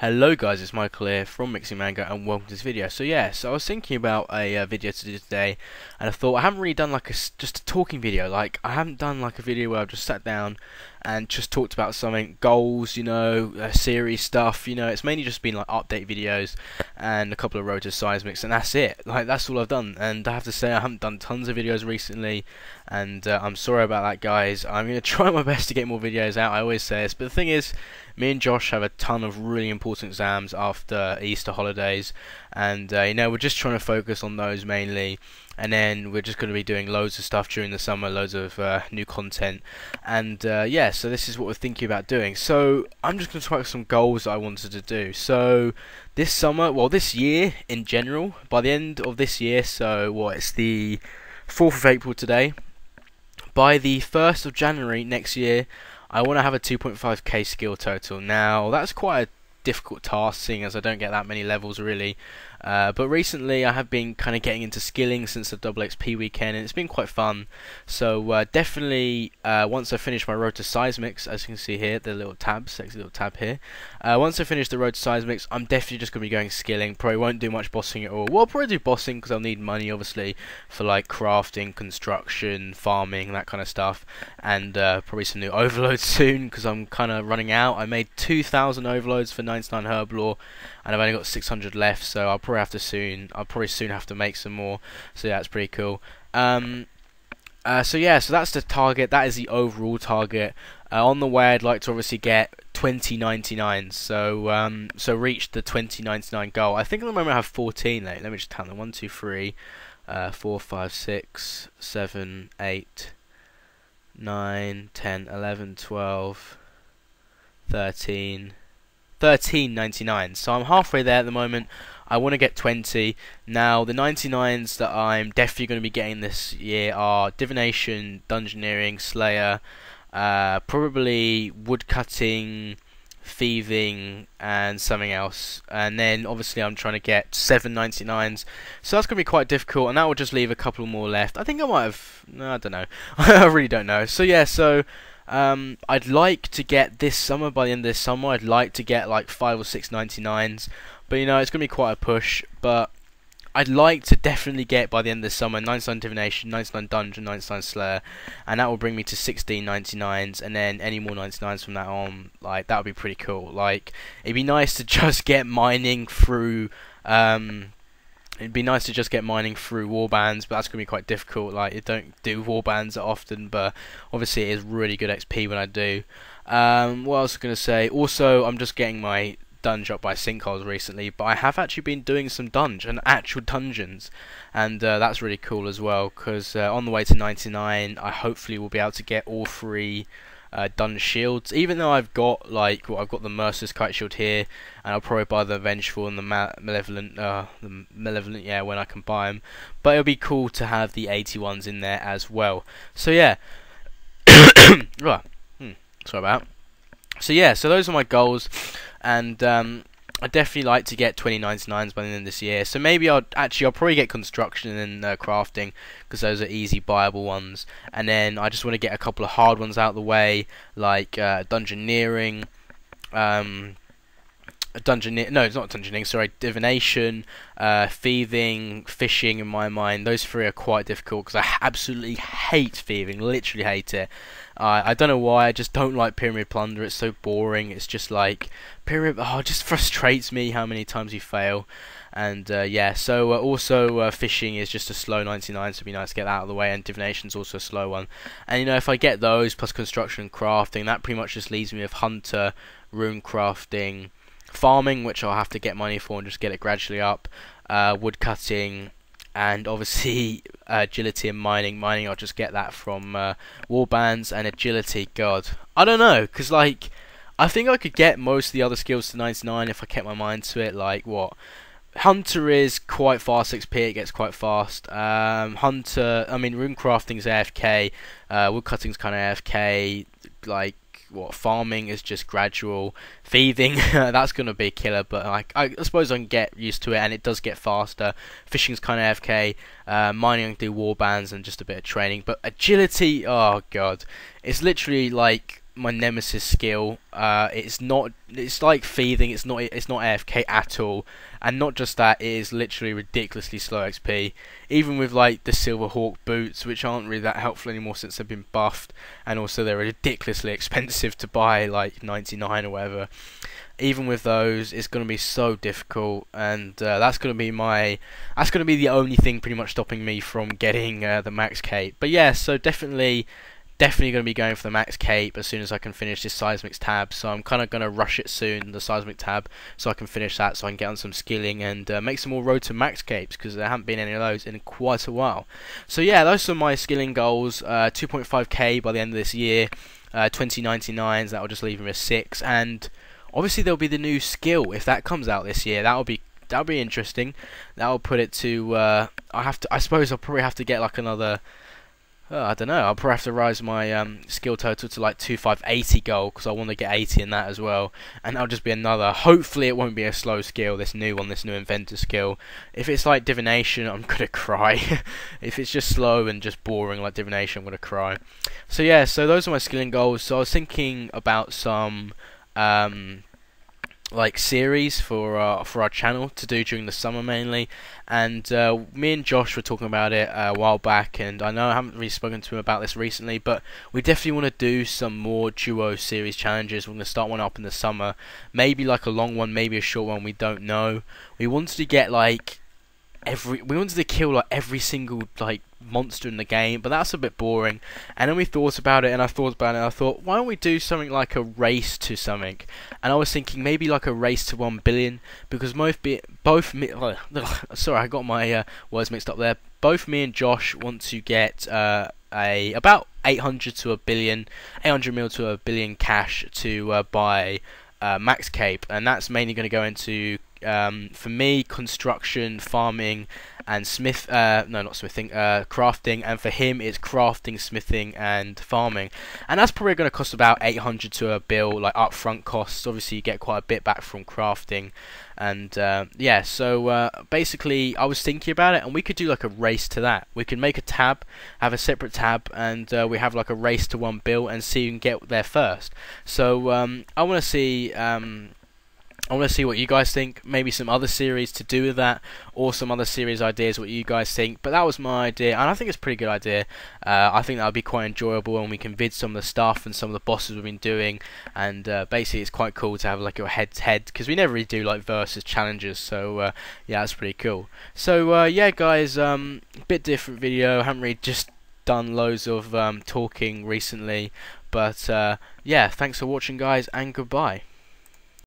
Hello guys, it's Michael here from Mixing Mango and welcome to this video. So yeah, so I was thinking about a uh, video to do today and I thought I haven't really done like a, just a talking video, like I haven't done like a video where I've just sat down and just talked about something, goals, you know, uh, series stuff, you know, it's mainly just been like update videos and a couple of Road Seismics and that's it, like that's all I've done and I have to say I haven't done tons of videos recently and uh, I'm sorry about that guys, I'm to try my best to get more videos out, I always say this, but the thing is, me and Josh have a ton of really important exams after Easter holidays, and uh, you know we're just trying to focus on those mainly. And then we're just going to be doing loads of stuff during the summer, loads of uh, new content, and uh, yeah. So this is what we're thinking about doing. So I'm just going to try some goals that I wanted to do. So this summer, well, this year in general, by the end of this year, so what? It's the 4th of April today. By the 1st of January next year, I want to have a 2.5k skill total. Now, that's quite a difficult task, seeing as I don't get that many levels really. Uh, but recently I have been kind of getting into skilling since the double XP weekend and it's been quite fun. So uh, definitely uh, once I finish my road to seismics, as you can see here, the little tab, sexy little tab here. Uh, once I finish the road to seismics, I'm definitely just going to be going skilling. Probably won't do much bossing at all. Well, I'll probably do bossing because I'll need money obviously for like crafting, construction, farming, that kind of stuff. And uh, probably some new overloads soon because I'm kind of running out. I made 2,000 overloads for 99 Herblore and I've only got 600 left, so I'll probably have to soon. I'll probably soon have to make some more. So yeah, that's pretty cool. Um, uh, so yeah, so that's the target. That is the overall target. Uh, on the way, I'd like to obviously get 2099. So um, so reach the 2099 goal. I think at the moment I have 14. Like, let me just count them: one, two, three, uh, four, five, six, seven, eight, nine, ten, eleven, twelve, thirteen. 13.99 so I'm halfway there at the moment. I want to get 20 now the 99s that I'm definitely going to be getting this year are Divination, Dungeoneering, Slayer uh, probably Woodcutting thieving and something else. And then obviously I'm trying to get 799s so that's going to be quite difficult and that will just leave a couple more left. I think I might have no, I don't know. I really don't know. So yeah so um, I'd like to get this summer, by the end of this summer, I'd like to get like 5 or 6 99s. But you know, it's going to be quite a push. But I'd like to definitely get by the end of the summer 99 Divination, 99 Dungeon, 99 Slayer. And that will bring me to 16 99s. And then any more 99s from that on, like, that would be pretty cool. Like, it'd be nice to just get mining through. Um, It'd be nice to just get mining through warbands, but that's going to be quite difficult. Like, you don't do warbands often, but obviously it is really good XP when I do. Um, what else was I going to say? Also, I'm just getting my dungeon up by sinkholes recently, but I have actually been doing some dungeon, and actual dungeons, and uh, that's really cool as well, because uh, on the way to 99, I hopefully will be able to get all three uh, done shields. Even though I've got like well, I've got the Merciless kite shield here, and I'll probably buy the Vengeful and the Ma Malevolent, uh, the Malevolent, yeah, when I can buy them. But it'll be cool to have the 81s in there as well. So yeah, right. Hmm, sorry about. So yeah, so those are my goals, and um, I definitely like to get 2099s by the end of this year. So maybe I'll actually I'll probably get construction and uh, crafting because those are easy buyable ones. And then I just want to get a couple of hard ones out of the way, like uh, dungeoneering, um, dungeon no it's not dungeoneering sorry divination uh, thieving fishing in my mind. Those three are quite difficult because I absolutely hate thieving literally hate it. Uh, I don't know why I just don't like pyramid plunder it's so boring it's just like pyramid oh just frustrates me how many times you fail. And uh, yeah so uh, also uh, fishing is just a slow 99 so it'd be nice to get that out of the way and divination's also a slow one. And you know if I get those plus construction and crafting that pretty much just leaves me with hunter rune crafting farming, which I'll have to get money for and just get it gradually up, uh, wood cutting, and obviously agility and mining. Mining, I'll just get that from uh, warbands and agility. God, I don't know, because like I think I could get most of the other skills to 99 if I kept my mind to it. Like what? Hunter is quite fast XP, it gets quite fast. Um, Hunter, I mean, rune crafting's AFK, uh, woodcutting's kind of AFK, like what farming is just gradual. Thieving that's gonna be a killer, but I, I suppose I can get used to it, and it does get faster. Fishing's kind of FK. Uh, mining I can do war bands and just a bit of training, but agility, oh god, it's literally like my nemesis skill. Uh, it's not. It's like feeding. It's not. It's not AFK at all. And not just that, it is literally ridiculously slow XP. Even with like the Silver Hawk boots, which aren't really that helpful anymore since they've been buffed, and also they're ridiculously expensive to buy, like 99 or whatever. Even with those, it's going to be so difficult, and uh, that's going to be my. That's going to be the only thing pretty much stopping me from getting uh, the max cape. But yeah, so definitely definitely going to be going for the max cape as soon as I can finish this seismic tab so I'm kind of going to rush it soon the seismic tab so I can finish that so I can get on some skilling and uh, make some more road to max capes because there haven't been any of those in quite a while. So yeah those are my skilling goals uh, 2.5k by the end of this year uh, 2099s that will just leave me a 6 and obviously there'll be the new skill if that comes out this year. That'll be that'll be interesting. That'll put it to uh, I have to I suppose I'll probably have to get like another uh, I don't know. I'll probably have to rise my um, skill total to like 2580 gold because I want to get 80 in that as well. And that'll just be another. Hopefully, it won't be a slow skill. This new one, this new inventor skill. If it's like divination, I'm gonna cry. if it's just slow and just boring like divination, I'm gonna cry. So yeah, so those are my skilling goals. So I was thinking about some. Um, like series for our for our channel to do during the summer mainly. And uh, me and Josh were talking about it uh, a while back and I know I haven't really spoken to him about this recently but we definitely want to do some more duo series challenges. We're going to start one up in the summer. Maybe like a long one maybe a short one we don't know. We wanted to get like every we wanted to kill like every single like monster in the game, but that's a bit boring. And then we thought about it, and I thought about it, and I thought, why don't we do something like a race to something? And I was thinking maybe like a race to one billion, because both be both me, sorry, I got my uh, words mixed up there. Both me and Josh want to get uh, a about 800 to a billion, 800 mil to a billion cash to uh, buy uh, Max Cape, and that's mainly going to go into um, for me, construction, farming, and smith. Uh, no, not smithing. Uh, crafting, and for him, it's crafting, smithing, and farming. And that's probably going to cost about 800 to a bill, like upfront costs. Obviously, you get quite a bit back from crafting, and uh, yeah. So uh, basically, I was thinking about it, and we could do like a race to that. We could make a tab, have a separate tab, and uh, we have like a race to one bill, and see who can get there first. So um, I want to see. Um, I want to see what you guys think. Maybe some other series to do with that, or some other series ideas. What you guys think? But that was my idea, and I think it's a pretty good idea. Uh, I think that would be quite enjoyable, and we can vid some of the stuff and some of the bosses we've been doing. And uh, basically, it's quite cool to have like your head-to-head because we never really do like versus challenges. So uh, yeah, that's pretty cool. So uh, yeah, guys, um, bit different video. I haven't really just done loads of um, talking recently, but uh, yeah, thanks for watching, guys, and goodbye.